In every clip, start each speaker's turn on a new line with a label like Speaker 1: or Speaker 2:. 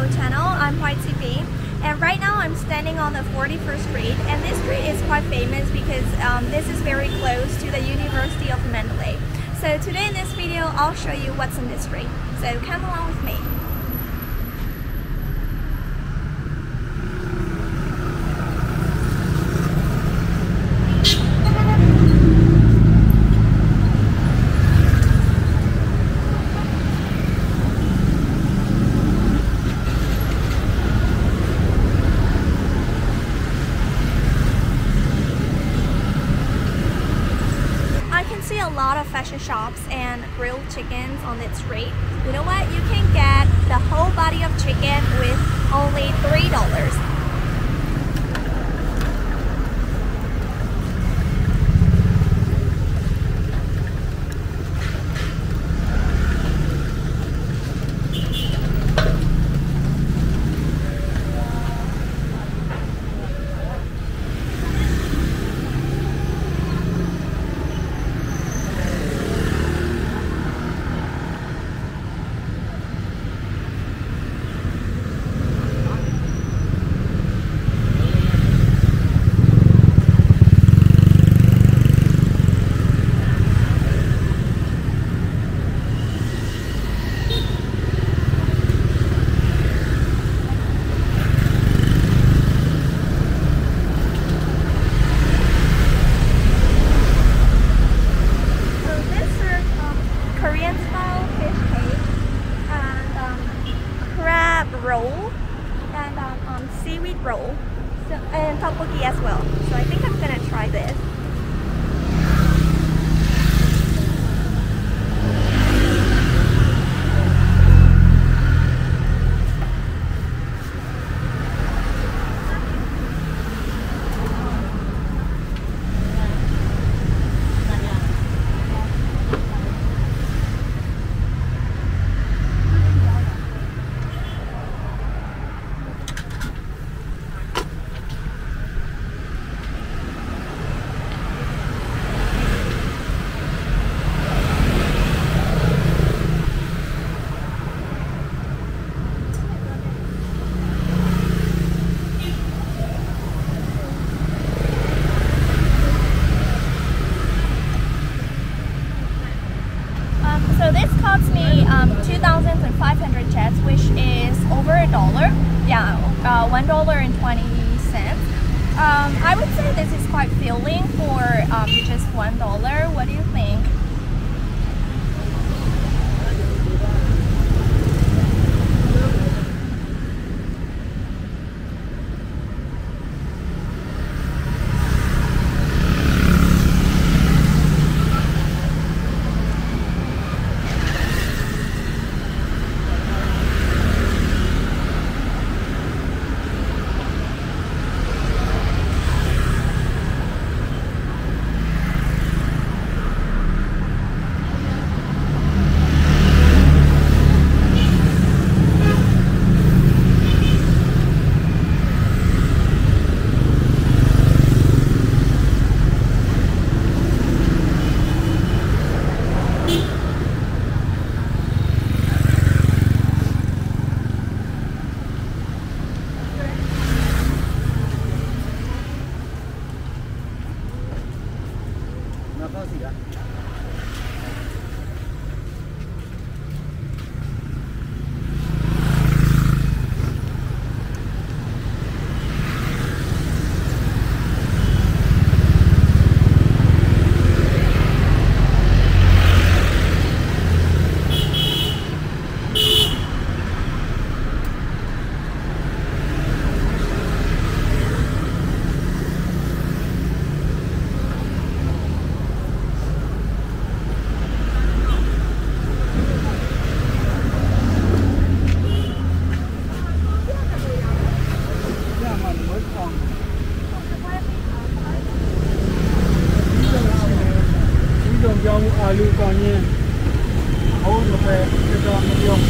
Speaker 1: Hello channel. I'm CP and right now I'm standing on the 41st Street and this street is quite famous because um, this is very close to the University of Mandalay. So today in this video I'll show you what's in this street. So come along with me. I can see a lot of fashion shops and grilled chickens on its street. You know what? You can get the whole body of chicken with only $3. Dollar and twenty Um, I would say this is quite filling for um, just $1. What do you think?
Speaker 2: ang milyong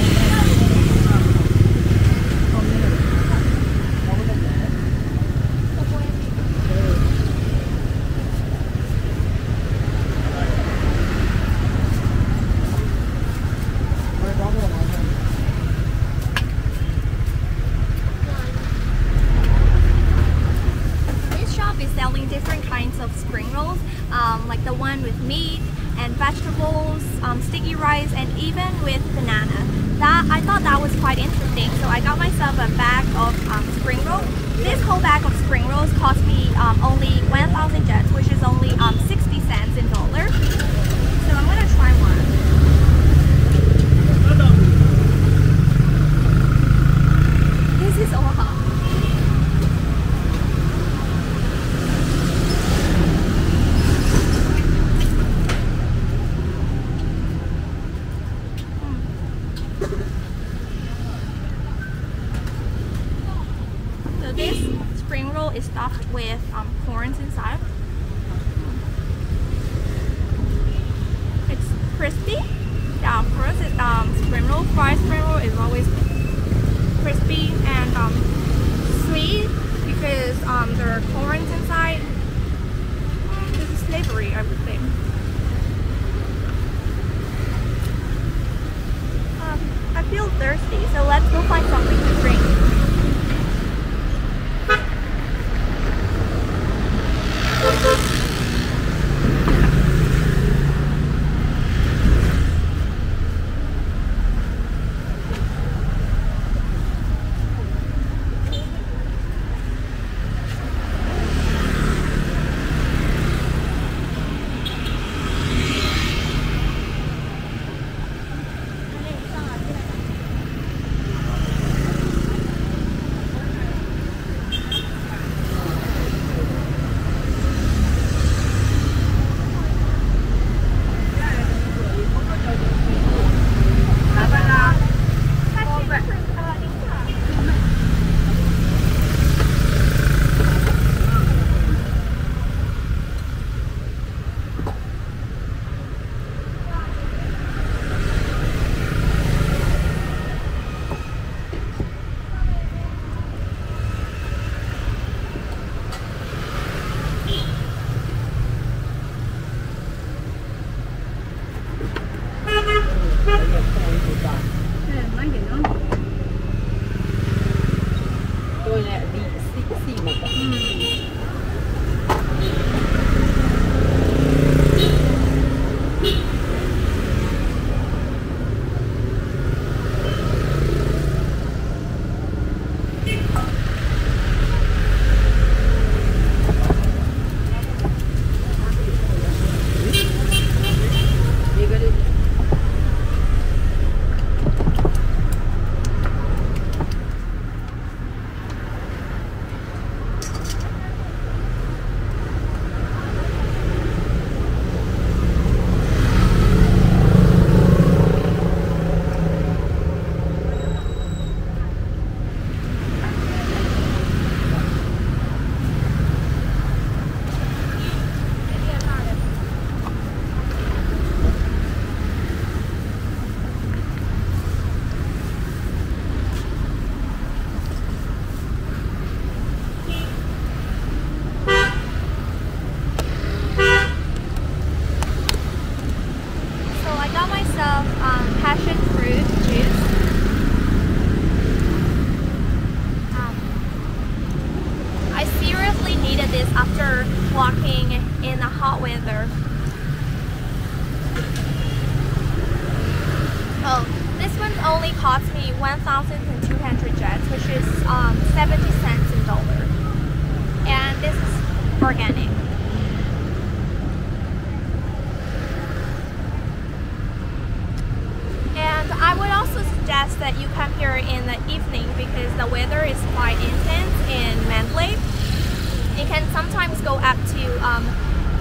Speaker 2: different kinds of spring rolls, um, like the one with
Speaker 1: meat and vegetables um, sticky rice, and even with banana. That I thought that was quite interesting, so I got myself a bag of um, spring rolls. This whole bag of spring rolls cost me um, only 1,000 kyats, which is only um, 60 cents in dollars. So I'm gonna try one. This is all hot. So this spring roll is stuffed with um, corns inside. It's crispy. Yeah, of course, it, um, spring roll, fried spring roll is always and um, sweet because um, there are corns inside. This is slavery, I would think. Um, I feel thirsty, so let's go find something after walking in the hot weather. Oh, this one only cost me 1,200 kyats, which is um, 70 cents in dollar. And this is organic. And I would also suggest that you come here in the evening because the weather is quite intense in Mandalay. It can sometimes go up to um,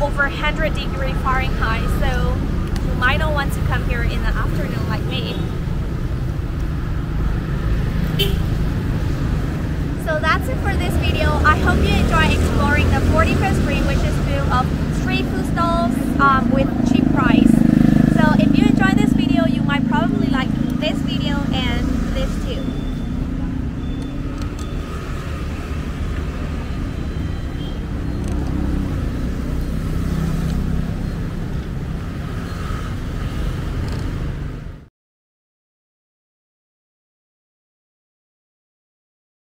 Speaker 1: over 100 degree Fahrenheit, so you might not want to come here in the afternoon like me. So that's it for this video. I hope you enjoy exploring the 45th Street, which is full of street food stalls um, with.